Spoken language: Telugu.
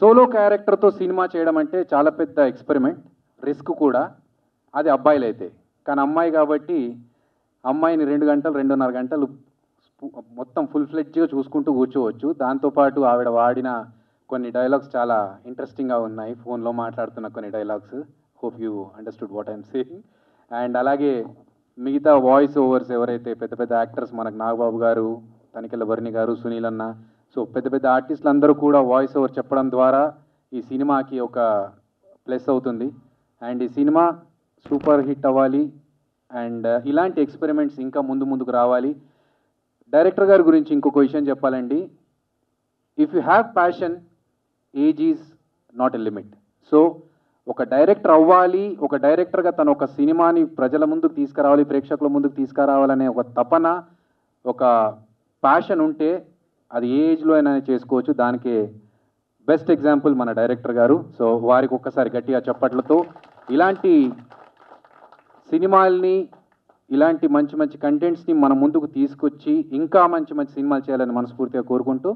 సోలో క్యారెక్టర్తో సినిమా చేయడం అంటే చాలా పెద్ద ఎక్స్పెరిమెంట్ రిస్క్ కూడా. అది అబ్బాయిలు అయితే కానీ అమ్మాయి కాబట్టి అమ్మాయిని రెండు గంటలు రెండున్నర గంటలు మొత్తం ఫుల్ ఫ్లెడ్జ్గా చూసుకుంటూ కూర్చోవచ్చు. దాంతోపాటు ఆవిడ వాడిన కొన్ని డైలాగ్స్ చాలా ఇంట్రెస్టింగ్గా ఉన్నాయి. ఫోన్లో మాట్లాడుతున్న కొన్ని dialogues hope you understood what I'm saying and అలాగే మిగతా వాయిస్ ఓవర్స్ ఎవరైతే పెద్ద పెద్ద యాక్టర్స్ మనకు నాగబాబు గారు తనికెళ్ళ భరణి గారు సునీల్ అన్న సో పెద్ద పెద్ద ఆర్టిస్టులు అందరూ కూడా వాయిస్ ఓవర్ చెప్పడం ద్వారా ఈ సినిమాకి ఒక ప్లస్ అవుతుంది. అండ్ ఈ సినిమా సూపర్ హిట్ అవ్వాలి. అండ్ uh, ఇలాంటి ఎక్స్పెరిమెంట్స్ ఇంకా ముందు ముందుకు రావాలి. డైరెక్టర్ గారి గురించి ఇంకొక విషయం చెప్పాలండి. If you have passion age is not a limit so ఒక డైరెక్టర్ అవ్వాలి ఒక డైరెక్టర్గా తను ఒక సినిమాని ప్రజల ముందుకు తీసుకురావాలి ప్రేక్షకుల ముందుకు తీసుకురావాలనే ఒక తపన ఒక ప్యాషన్ ఉంటే అది ఏ ఏజ్లో అయినా చేసుకోవచ్చు. దానికి బెస్ట్ ఎగ్జాంపుల్ మన డైరెక్టర్ గారు. సో వారికి ఒక్కసారి గట్టిగా చప్పట్లతో ఇలాంటి సినిమాల్ని ఇలాంటి మంచి మంచి కంటెంట్స్ని మన ముందుకు తీసుకొచ్చి ఇంకా మంచి మంచి సినిమాలు చేయాలని మనస్ఫూర్తిగా కోరుకుంటూ